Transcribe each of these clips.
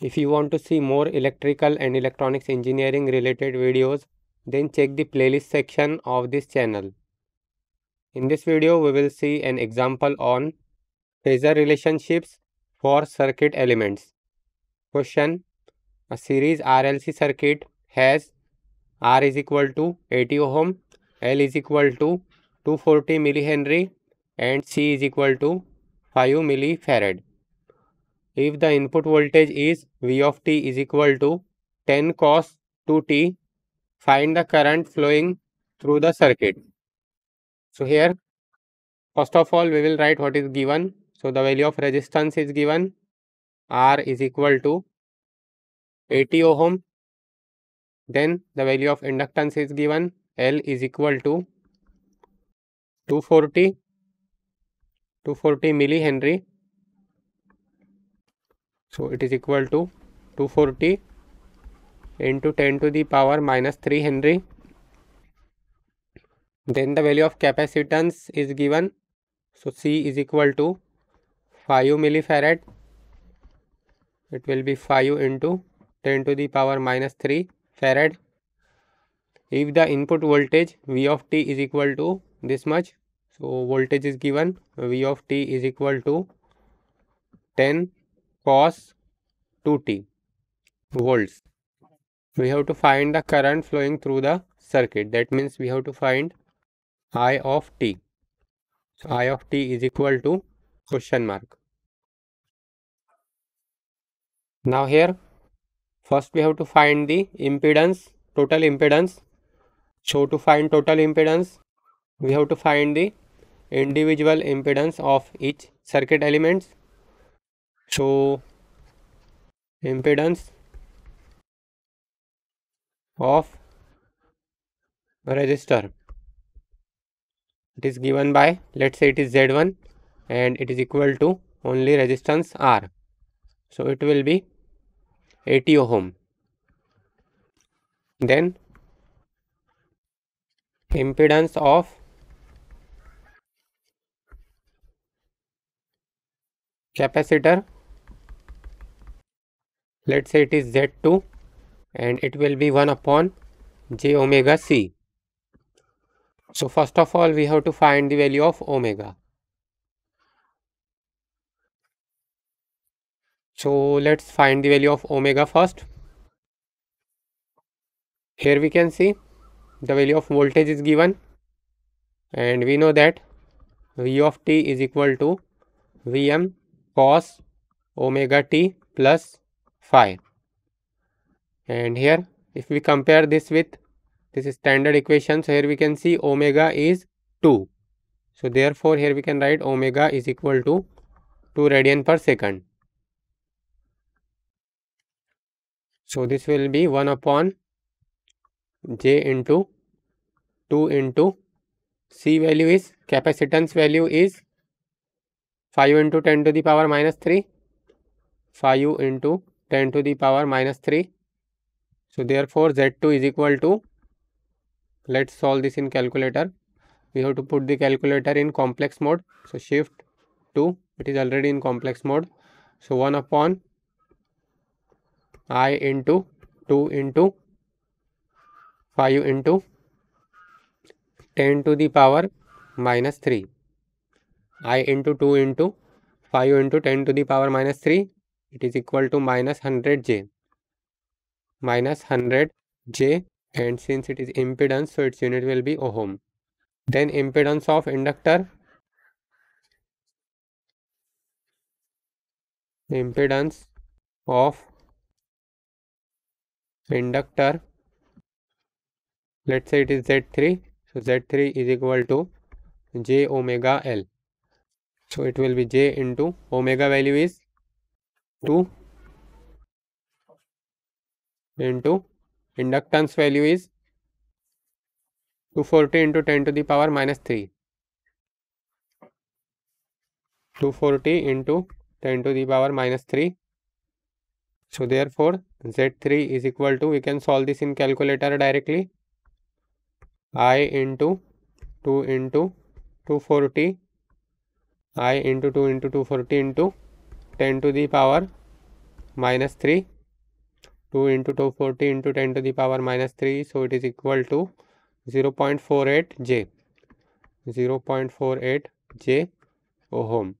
If you want to see more electrical and electronics engineering related videos, then check the playlist section of this channel. In this video, we will see an example on phasor relationships for circuit elements. Question A series RLC circuit has R is equal to 80 ohm, L is equal to 240 millihenry and C is equal to 5 millifarad. If the input voltage is V of t is equal to 10 cos 2t, find the current flowing through the circuit. So here, first of all, we will write what is given. So the value of resistance is given. R is equal to 80 ohm. Then the value of inductance is given. L is equal to 240 240 millihenry so it is equal to 240 into 10 to the power minus 3 Henry. Then the value of capacitance is given. So C is equal to 5 millifarad. It will be 5 into 10 to the power minus 3 farad. If the input voltage V of t is equal to this much, so voltage is given V of t is equal to 10 cos 2t volts. We have to find the current flowing through the circuit. That means we have to find I of t. So I of t is equal to question mark. Now here first we have to find the impedance, total impedance. So to find total impedance, we have to find the individual impedance of each circuit elements so impedance of resistor. It is given by let's say it is z1 and it is equal to only resistance r. So it will be 80 ohm. Then impedance of capacitor let's say it is Z2 and it will be 1 upon j omega c. So first of all we have to find the value of omega. So let's find the value of omega first. Here we can see the value of voltage is given and we know that V of t is equal to Vm cos omega t plus phi and here if we compare this with this is standard equation so here we can see omega is 2 so therefore here we can write omega is equal to 2 radian per second. So this will be 1 upon j into 2 into c value is capacitance value is 5 into 10 to the power minus 3 5 into 10 to the power minus 3. So, therefore, Z2 is equal to, let us solve this in calculator. We have to put the calculator in complex mode. So, shift 2, it is already in complex mode. So, 1 upon I into 2 into 5 into 10 to the power minus 3. I into 2 into 5 into 10 to the power minus 3 it is equal to minus 100 j. Minus 100 j and since it is impedance so its unit will be ohm. Then impedance of inductor. Impedance of inductor. Let's say it is z3 so z3 is equal to j omega l. So it will be j into omega value is 2 into inductance value is 240 into 10 to the power minus 3 240 into 10 to the power minus 3 so therefore z3 is equal to we can solve this in calculator directly. I into 2 into 240 i into 2 into 240 into 10 to the power minus 3 2 into 240 into 10 to the power minus 3 so it is equal to 0 0.48 j. 0 0.48 j. Ohm.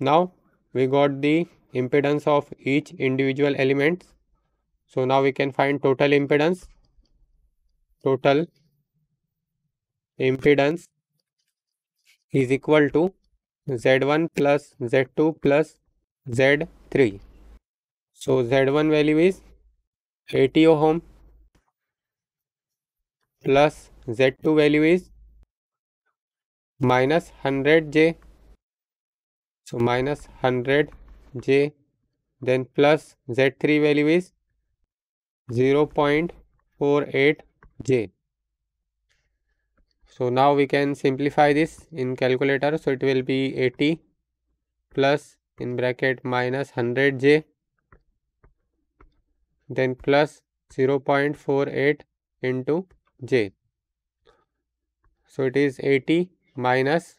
Now we got the impedance of each individual element so now we can find total impedance. Total impedance is equal to z1 plus z2 plus z3 so z1 value is 80 ohm plus Z2 value is minus 100 J. So minus 100 J then plus Z3 value is 0 0.48 J. So now we can simplify this in calculator. So it will be 80 plus in bracket minus 100 J then plus 0.48 into j. So it is 80 minus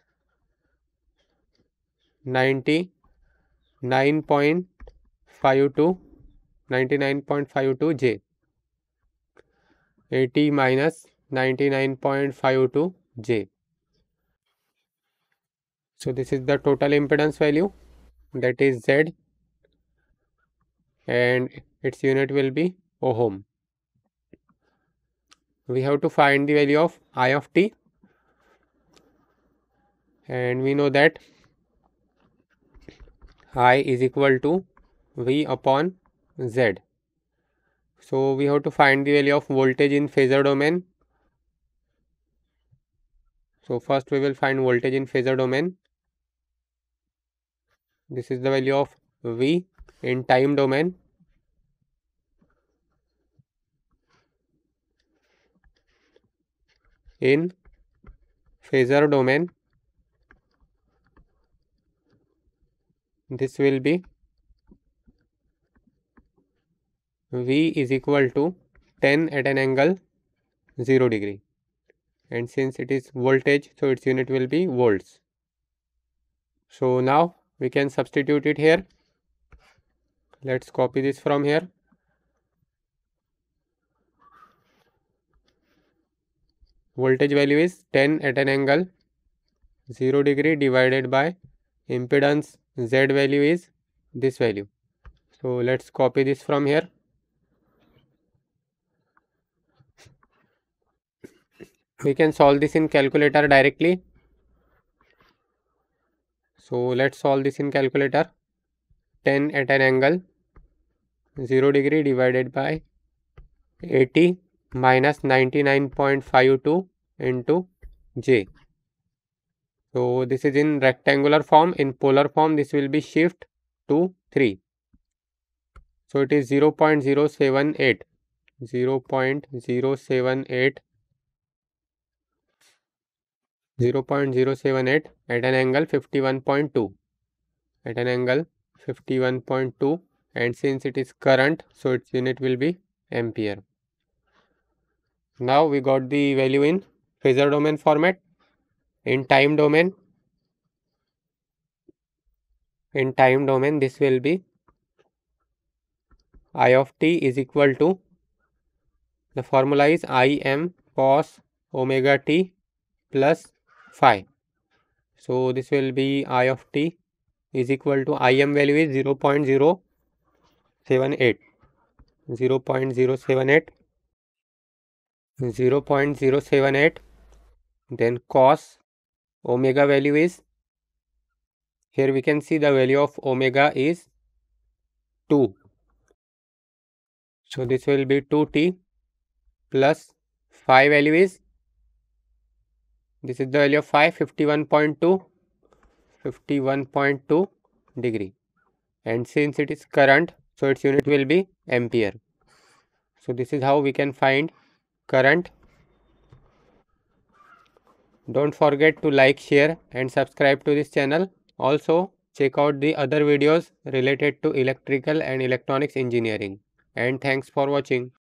99.52 99.52 j. 80 minus 99.52 j. So this is the total impedance value that is z and its unit will be ohm. We have to find the value of I of t and we know that I is equal to V upon Z. So, we have to find the value of voltage in phasor domain. So, first we will find voltage in phasor domain. This is the value of V in time domain in phasor domain this will be V is equal to 10 at an angle 0 degree and since it is voltage so its unit will be volts. So now we can substitute it here. Let's copy this from here. Voltage value is 10 at an angle 0 degree divided by impedance z value is this value. So let's copy this from here. We can solve this in calculator directly so let's solve this in calculator 10 at an angle 0 degree divided by 80 minus 99.52 into j. So, this is in rectangular form in polar form this will be shift to 3. So, it is 0 0.078 0 0.078 0 0.078 at an angle 51.2 at an angle 51.2 and since it is current so its unit will be ampere. Now we got the value in phasor domain format in time domain in time domain this will be I of t is equal to the formula is I m cos omega t plus phi. So, this will be I of t is equal to I m value is 0 0.078 0 0.078 0 0.078 then cos omega value is here we can see the value of omega is 2 so this will be 2t plus phi value is this is the value of phi 51.2 51.2 degree and since it is current so its unit will be ampere so this is how we can find current. Don't forget to like, share and subscribe to this channel. Also check out the other videos related to electrical and electronics engineering. And thanks for watching.